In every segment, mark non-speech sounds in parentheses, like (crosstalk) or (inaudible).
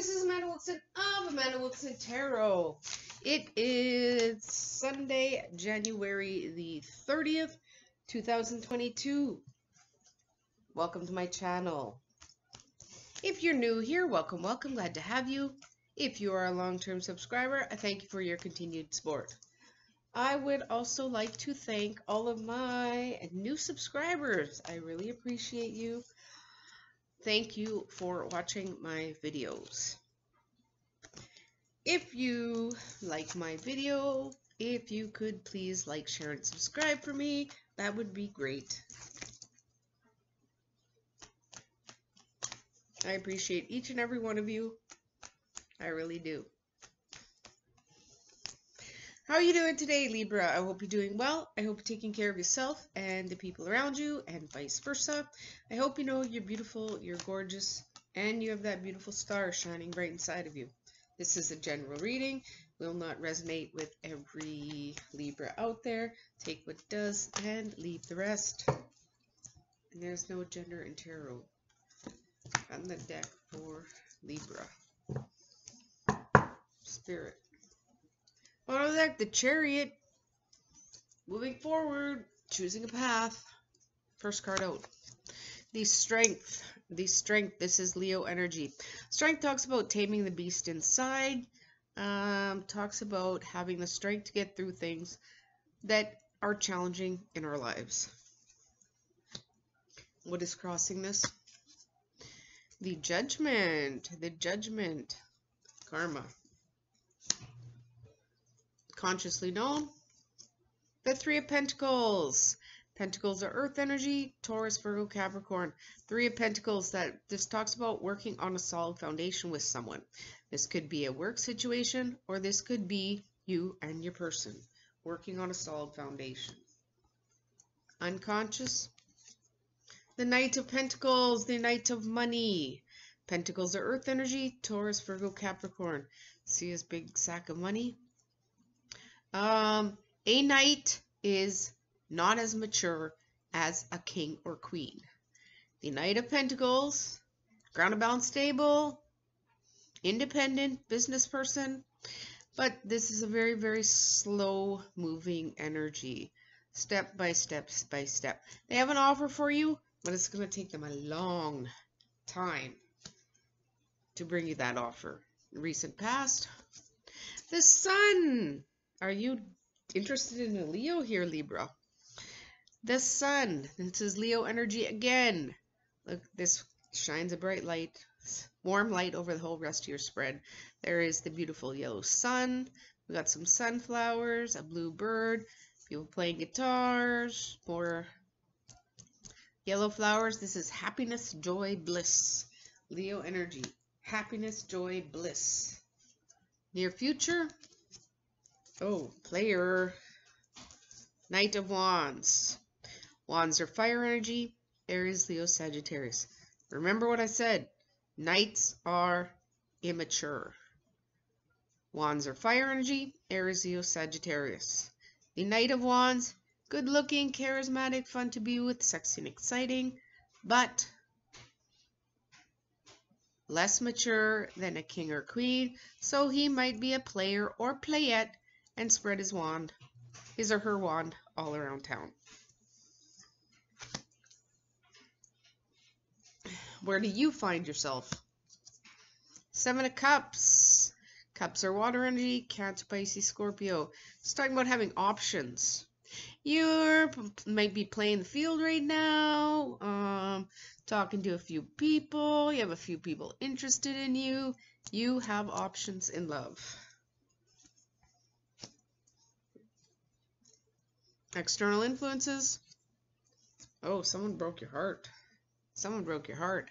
This is Amanda Wilkinson of Amanda Wilkinson Tarot. It is Sunday, January the 30th, 2022. Welcome to my channel. If you're new here, welcome, welcome. Glad to have you. If you are a long-term subscriber, I thank you for your continued support. I would also like to thank all of my new subscribers. I really appreciate you. Thank you for watching my videos. If you like my video, if you could please like, share, and subscribe for me, that would be great. I appreciate each and every one of you. I really do. How are you doing today, Libra? I hope you're doing well. I hope you're taking care of yourself and the people around you and vice versa. I hope you know you're beautiful, you're gorgeous, and you have that beautiful star shining right inside of you. This is a general reading. Will not resonate with every Libra out there. Take what does and leave the rest. And there's no gender in tarot on the deck for Libra. Spirit. Bottom deck, the chariot. Moving forward, choosing a path. First card out. The strength. The strength. This is Leo energy. Strength talks about taming the beast inside. Um, talks about having the strength to get through things that are challenging in our lives. What is crossing this? The judgment. The judgment. Karma consciously known. The Three of Pentacles. Pentacles are earth energy, Taurus, Virgo, Capricorn. Three of Pentacles that this talks about working on a solid foundation with someone. This could be a work situation or this could be you and your person working on a solid foundation. Unconscious. The Knight of Pentacles, the Knight of Money. Pentacles are earth energy, Taurus, Virgo, Capricorn. See his big sack of money? Um, a knight is not as mature as a king or queen. The Knight of Pentacles, ground bound stable, independent business person, but this is a very, very slow moving energy. Step by step by step. They have an offer for you, but it's going to take them a long time to bring you that offer. recent past, the sun are you interested in a Leo here, Libra? The sun. This is Leo energy again. Look, this shines a bright light, warm light over the whole rest of your spread. There is the beautiful yellow sun. We got some sunflowers, a blue bird, people playing guitars, more yellow flowers. This is happiness, joy, bliss. Leo energy. Happiness, joy, bliss. Near future, Oh, player. Knight of Wands. Wands are fire energy. Aries, Leo, Sagittarius. Remember what I said. Knights are immature. Wands are fire energy. Aries, Leo, Sagittarius. The Knight of Wands. Good looking, charismatic, fun to be with, sexy and exciting. But less mature than a king or queen. So he might be a player or playette and spread his wand, his or her wand, all around town. Where do you find yourself? Seven of Cups. Cups are water energy, Cancer, Pisces, Scorpio. It's talking about having options. You might be playing the field right now, um, talking to a few people. You have a few people interested in you. You have options in love. External influences. Oh, someone broke your heart. Someone broke your heart.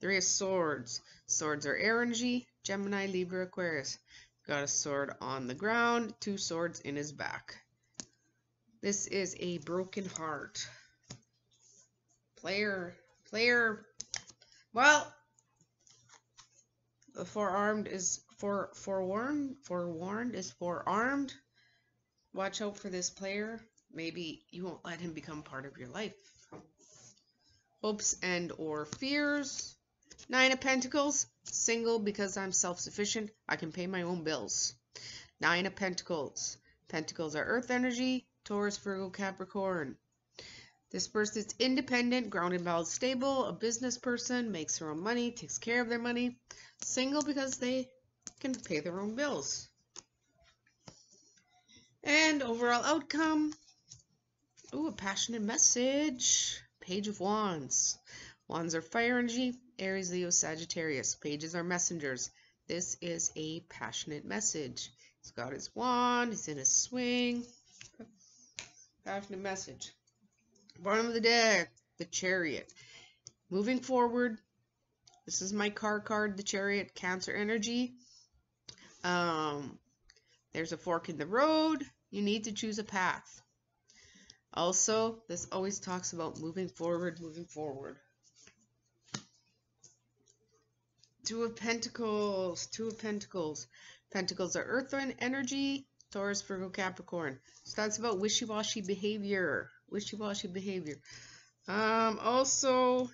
Three of Swords. Swords are energy. Gemini, Libra, Aquarius. Got a sword on the ground. Two swords in his back. This is a broken heart. Player. Player. Well, the forearmed is for forewarned. Forewarned is forearmed. Watch out for this player maybe you won't let him become part of your life. Hopes and or fears. Nine of Pentacles, single because I'm self-sufficient. I can pay my own bills. Nine of Pentacles. Pentacles are earth energy, Taurus, Virgo, Capricorn. This person is independent, grounded, balanced, stable, a business person, makes their own money, takes care of their money. Single because they can pay their own bills. And overall outcome. Ooh, a passionate message. Page of Wands. Wands are fire energy. Aries, Leo, Sagittarius. Pages are messengers. This is a passionate message. He's got his wand. He's in a swing. Passionate message. Bottom of the deck, the chariot. Moving forward, this is my car card, the chariot, cancer energy. Um, there's a fork in the road. You need to choose a path. Also, this always talks about moving forward, moving forward. Two of Pentacles, Two of Pentacles. Pentacles are earth and energy, Taurus, Virgo, Capricorn. So that's about wishy-washy behavior wishy-washy behavior. Um, also,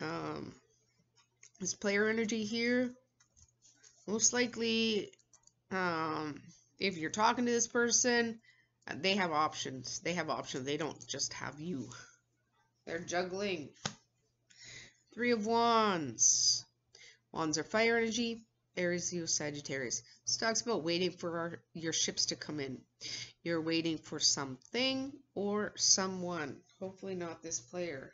um, this player energy here, most likely, um, if you're talking to this person, they have options. They have options. They don't just have you. They're juggling. Three of Wands. Wands are fire energy. Aries, Leo, Sagittarius. This talks about waiting for our, your ships to come in. You're waiting for something or someone. Hopefully not this player.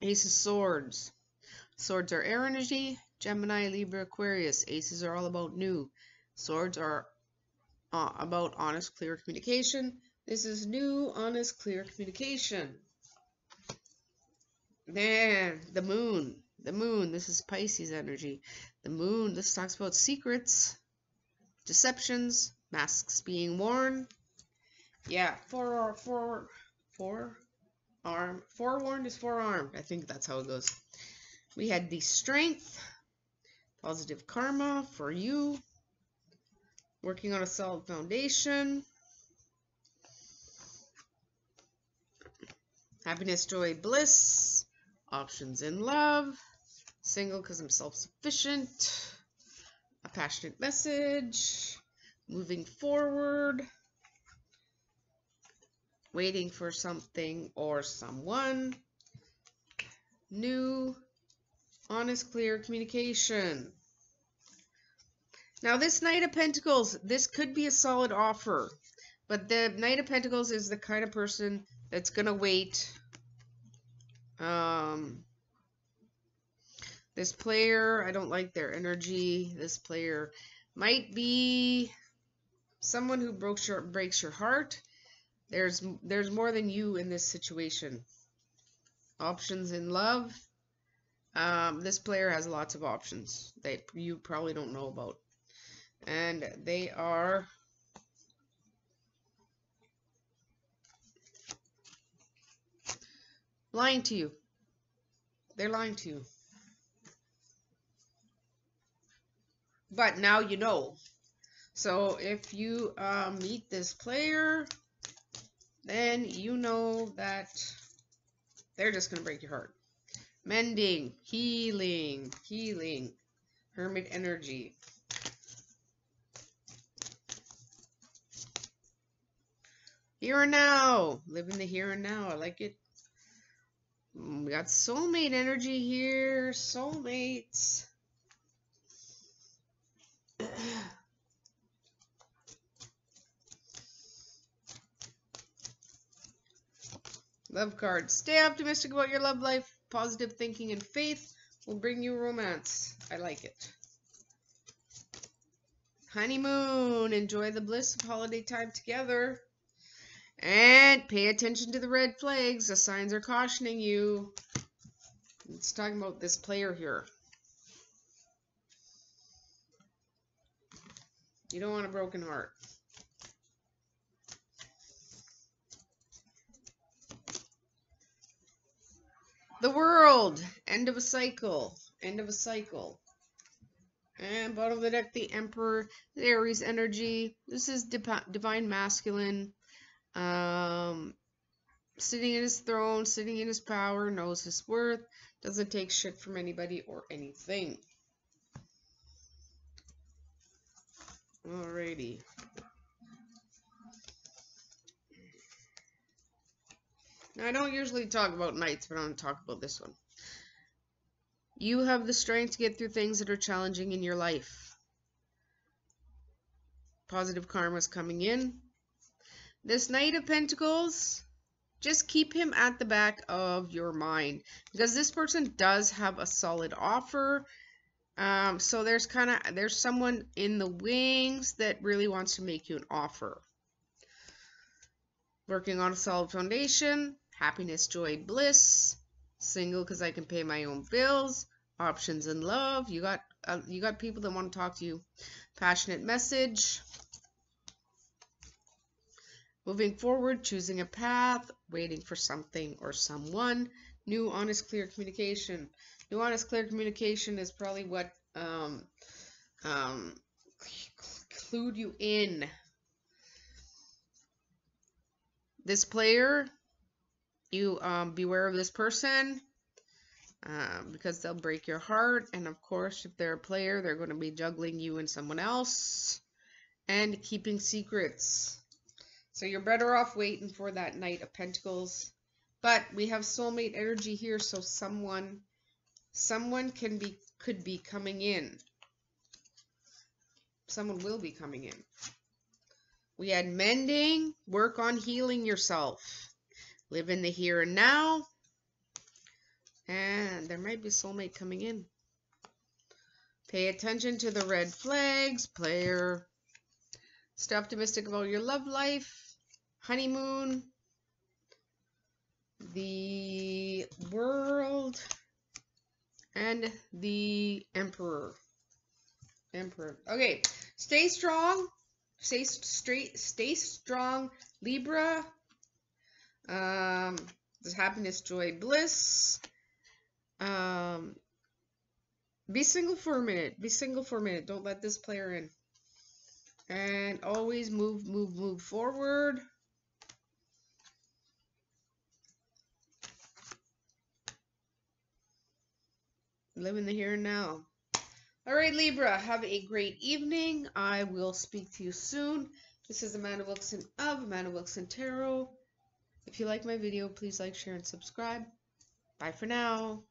Ace of Swords. Swords are air energy. Gemini, Libra, Aquarius. Aces are all about new. Swords are uh, about honest, clear communication. This is new, honest, clear communication. Then the moon. The moon, this is Pisces energy. The moon, this talks about secrets, deceptions, masks being worn. Yeah, four, four arm. Forewarned is forearmed. I think that's how it goes. We had the strength, positive karma for you, working on a solid foundation, happiness, joy, bliss, options in love, Single because I'm self-sufficient. A passionate message. Moving forward. Waiting for something or someone. New. Honest, clear communication. Now this Knight of Pentacles, this could be a solid offer. But the Knight of Pentacles is the kind of person that's going to wait um, this player, I don't like their energy. This player might be someone who breaks your, breaks your heart. There's there's more than you in this situation. Options in love. Um, this player has lots of options that you probably don't know about. And they are lying to you. They're lying to you. but now you know. So if you uh, meet this player, then you know that they're just going to break your heart. Mending, healing, healing, hermit energy. Here and now. Live in the here and now. I like it. Mm, we got soulmate energy here. Soulmates. (clears throat) Love card. Stay optimistic about your love life. Positive thinking and faith will bring you romance. I like it. Honeymoon. Enjoy the bliss of holiday time together. And pay attention to the red flags. The signs are cautioning you. It's talking about this player here. You don't want a broken heart. The world. End of a cycle. End of a cycle. And bottom of the deck, the Emperor, the Aries energy. This is divine masculine. Um, sitting in his throne, sitting in his power, knows his worth, doesn't take shit from anybody or anything. Alrighty. Now, I don't usually talk about knights, but I'm going to talk about this one. You have the strength to get through things that are challenging in your life. Positive karma is coming in. This Knight of Pentacles, just keep him at the back of your mind because this person does have a solid offer. Um, so there's kind of there's someone in the wings that really wants to make you an offer. Working on a solid foundation, happiness, joy, bliss. Single because I can pay my own bills. Options in love. You got uh, you got people that want to talk to you. Passionate message. Moving forward, choosing a path, waiting for something or someone. New, honest, clear communication. New, honest, clear communication is probably what um, um, clued you in. This player, you um, beware of this person um, because they'll break your heart. And of course, if they're a player, they're going to be juggling you and someone else and keeping secrets. So you're better off waiting for that Knight of Pentacles. But we have soulmate energy here, so someone someone can be could be coming in. Someone will be coming in. We had mending, work on healing yourself. Live in the here and now. And there might be soulmate coming in. Pay attention to the red flags, player. Stay optimistic about your love life honeymoon, the world, and the emperor. Emperor. Okay, stay strong. Stay straight. Stay strong, Libra. Um, there's happiness, joy, bliss. Um, be single for a minute. Be single for a minute. Don't let this player in. And always move, move, move forward. Live in the here and now. All right, Libra, have a great evening. I will speak to you soon. This is Amanda Wilkinson of Amanda Wilkinson Tarot. If you like my video, please like, share, and subscribe. Bye for now.